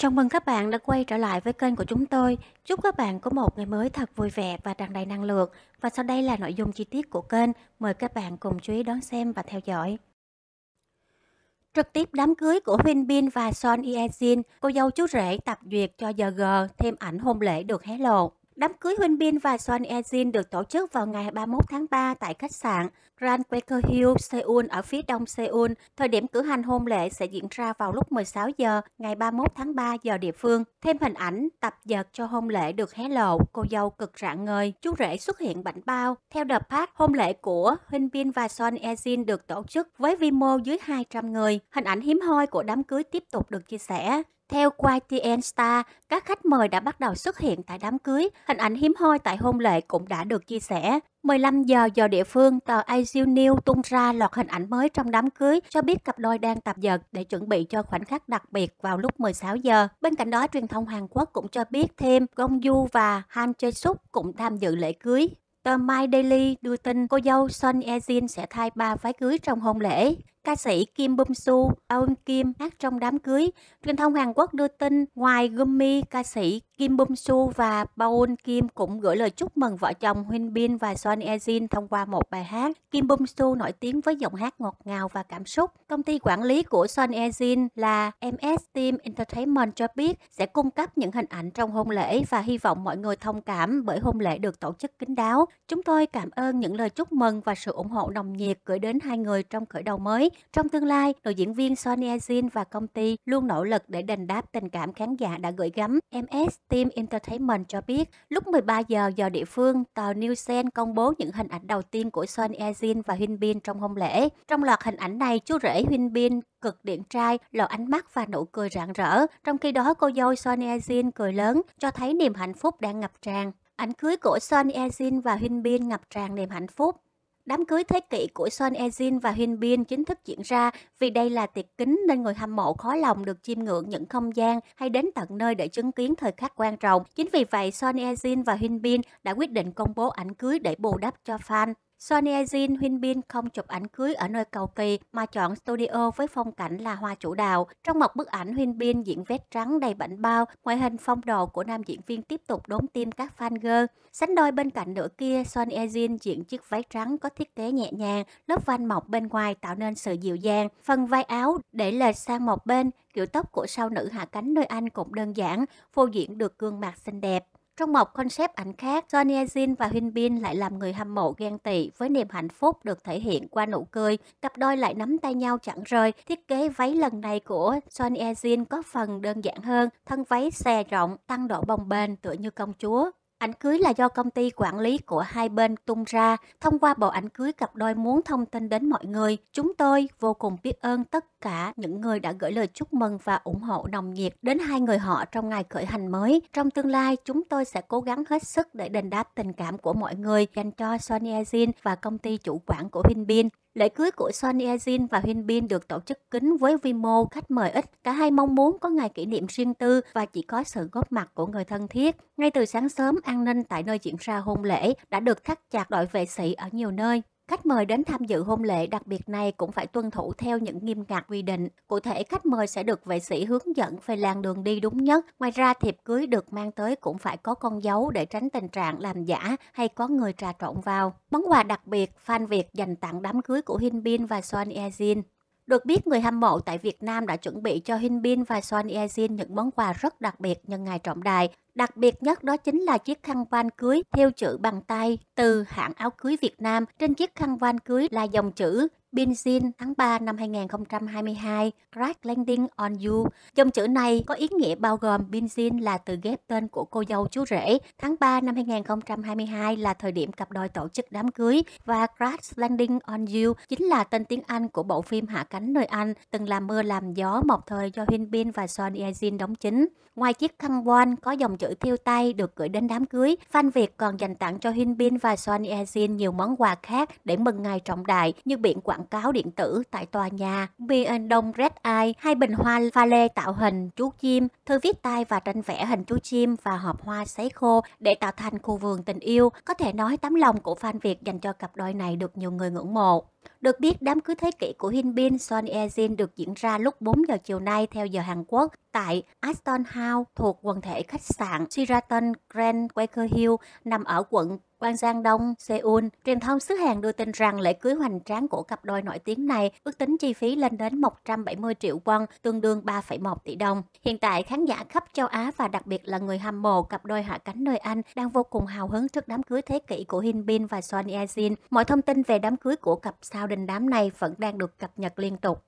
Chào mừng các bạn đã quay trở lại với kênh của chúng tôi. Chúc các bạn có một ngày mới thật vui vẻ và tràn đầy năng lượng. Và sau đây là nội dung chi tiết của kênh. Mời các bạn cùng chú ý đón xem và theo dõi. Trực tiếp đám cưới của Huynh Bin và Son Ye Jin, cô dâu chú rể tập duyệt cho giờ G thêm ảnh hôn lễ được hé lộ. Đám cưới Huynh Bin và Son Ye-jin được tổ chức vào ngày 31 tháng 3 tại khách sạn Grand Quaker Hill, Seoul ở phía đông Seoul. Thời điểm cử hành hôn lễ sẽ diễn ra vào lúc 16 giờ ngày 31 tháng 3 giờ địa phương. Thêm hình ảnh tập dợt cho hôn lễ được hé lộ, cô dâu cực rạng ngời, chú rể xuất hiện bảnh bao. Theo The Park, hôn lễ của Huynh Bin và Son Ye-jin được tổ chức với vi mô dưới 200 người. Hình ảnh hiếm hoi của đám cưới tiếp tục được chia sẻ. Theo YTN Star, các khách mời đã bắt đầu xuất hiện tại đám cưới. Hình ảnh hiếm hoi tại hôn lễ cũng đã được chia sẻ. 15 giờ giờ địa phương, tờ Asia News tung ra loạt hình ảnh mới trong đám cưới, cho biết cặp đôi đang tập dượt để chuẩn bị cho khoảnh khắc đặc biệt vào lúc 16 giờ. Bên cạnh đó, truyền thông Hàn Quốc cũng cho biết thêm Gong Yu và Han Jae Suk cũng tham dự lễ cưới. Tờ My Daily đưa tin cô dâu Son Ye Jin sẽ thay ba váy cưới trong hôn lễ. Ca sĩ Kim Bum Su, Aum Kim hát trong đám cưới. Truyền thông Hàn Quốc đưa tin ngoài Gumi, ca sĩ Kim Bum Su và Baon Kim cũng gửi lời chúc mừng vợ chồng Huynh Bin và Son Ye Jin thông qua một bài hát. Kim Bum Su nổi tiếng với giọng hát ngọt ngào và cảm xúc. Công ty quản lý của Son Ye Jin là MS Team Entertainment cho biết sẽ cung cấp những hình ảnh trong hôn lễ và hy vọng mọi người thông cảm bởi hôn lễ được tổ chức kín đáo. Chúng tôi cảm ơn những lời chúc mừng và sự ủng hộ nồng nhiệt gửi đến hai người trong khởi đầu mới. Trong tương lai, đội diễn viên Son Ye và công ty luôn nỗ lực để đền đáp tình cảm khán giả đã gửi gắm. MS Team Entertainment cho biết, lúc 13 giờ giờ địa phương, tờ Newsen công bố những hình ảnh đầu tiên của Son Ye và Hyun Bin trong hôn lễ. Trong loạt hình ảnh này, chú rể Hyun Bin cực điện trai, lộ ánh mắt và nụ cười rạng rỡ. Trong khi đó, cô dâu Son Ye cười lớn, cho thấy niềm hạnh phúc đang ngập tràn. Ảnh cưới của Son Ezin và Hyun Bin ngập tràn niềm hạnh phúc. Đám cưới thế kỷ của Son Ezin và Hyun Bin chính thức diễn ra vì đây là tiệc kính nên người hâm mộ khó lòng được chiêm ngưỡng những không gian hay đến tận nơi để chứng kiến thời khắc quan trọng. Chính vì vậy, Son Ezin và Hyun Bin đã quyết định công bố ảnh cưới để bù đắp cho fan. Sony Jin Huynh Bin không chụp ảnh cưới ở nơi cầu kỳ mà chọn studio với phong cảnh là hoa chủ đạo. Trong một bức ảnh Huynh Bin diện vest trắng đầy bảnh bao, ngoại hình phong độ của nam diễn viên tiếp tục đốn tim các fan girl. Sánh đôi bên cạnh nửa kia, Sony Jin diện chiếc váy trắng có thiết kế nhẹ nhàng, lớp van mỏng bên ngoài tạo nên sự dịu dàng. Phần vai áo để lệch sang một bên, kiểu tóc của sao nữ hạ cánh nơi anh cũng đơn giản, phô diễn được gương mặt xinh đẹp. Trong một concept ảnh khác, Johnny Jin và Hyun Bin lại làm người hâm mộ ghen tị với niềm hạnh phúc được thể hiện qua nụ cười. Cặp đôi lại nắm tay nhau chẳng rời. Thiết kế váy lần này của Johnny Jin có phần đơn giản hơn, thân váy xè rộng, tăng độ bồng bềnh tựa như công chúa. Ảnh cưới là do công ty quản lý của hai bên tung ra. Thông qua bộ ảnh cưới cặp đôi muốn thông tin đến mọi người. Chúng tôi vô cùng biết ơn tất cả những người đã gửi lời chúc mừng và ủng hộ nồng nhiệt đến hai người họ trong ngày khởi hành mới. Trong tương lai, chúng tôi sẽ cố gắng hết sức để đền đáp tình cảm của mọi người dành cho Sonia Jin và công ty chủ quản của Vinbin. Lễ cưới của Son Ye Jin và Hyun Bin được tổ chức kín với vi mô khách mời ít. Cả hai mong muốn có ngày kỷ niệm riêng tư và chỉ có sự góp mặt của người thân thiết. Ngay từ sáng sớm, an ninh tại nơi diễn ra hôn lễ đã được thắt chặt đội vệ sĩ ở nhiều nơi. Khách mời đến tham dự hôn lễ đặc biệt này cũng phải tuân thủ theo những nghiêm ngặt quy định. Cụ thể, khách mời sẽ được vệ sĩ hướng dẫn về làng đường đi đúng nhất. Ngoài ra, thiệp cưới được mang tới cũng phải có con dấu để tránh tình trạng làm giả hay có người trà trộn vào. Món quà đặc biệt, fan Việt dành tặng đám cưới của Hin Bin và Son Ye Jin. Được biết, người hâm mộ tại Việt Nam đã chuẩn bị cho Hin Bin và Son Yejin những món quà rất đặc biệt nhân ngày trọng đại. Đặc biệt nhất đó chính là chiếc khăn van cưới theo chữ bằng tay từ hãng áo cưới Việt Nam. Trên chiếc khăn van cưới là dòng chữ Benzin tháng 3 năm 2022, Crash Landing on You. Dòng chữ này có ý nghĩa bao gồm Benzin là từ ghép tên của cô dâu chú rể. Tháng 3 năm 2022 là thời điểm cặp đôi tổ chức đám cưới và Crash Landing on You chính là tên tiếng Anh của bộ phim Hạ cánh nơi Anh từng làm mưa làm gió một thời do Hyun Bin và Son Ye Jin đóng chính. Ngoài chiếc khăn voan có dòng chữ thiêu tay được gửi đến đám cưới, fan Việt còn dành tặng cho Hyun Bin và Son Ye Jin nhiều món quà khác để mừng ngày trọng đại như biển quảng cáo điện tử tại tòa nhà, Bien Dong Red Eye, hai bình hoa pha lê tạo hình chú chim, thư viết tay và tranh vẽ hình chú chim và hộp hoa sấy khô để tạo thành khu vườn tình yêu. Có thể nói tấm lòng của fan Việt dành cho cặp đôi này được nhiều người ngưỡng mộ. Được biết, đám cưới thế kỷ của Hyun Bin, Son Ye Jin được diễn ra lúc 4 giờ chiều nay theo giờ Hàn Quốc tại Aston House thuộc quần thể khách sạn Sheraton Grand Quaker Hill nằm ở quận Quan Giang Đông, Seoul, truyền thông xứ Hàn đưa tin rằng lễ cưới hoành tráng của cặp đôi nổi tiếng này ước tính chi phí lên đến 170 triệu won, tương đương 3,1 tỷ đồng. Hiện tại, khán giả khắp châu Á và đặc biệt là người hâm mộ cặp đôi hạ cánh nơi Anh đang vô cùng hào hứng trước đám cưới thế kỷ của Hin Bin và Son Ye Jin. Mọi thông tin về đám cưới của cặp sao đình đám này vẫn đang được cập nhật liên tục.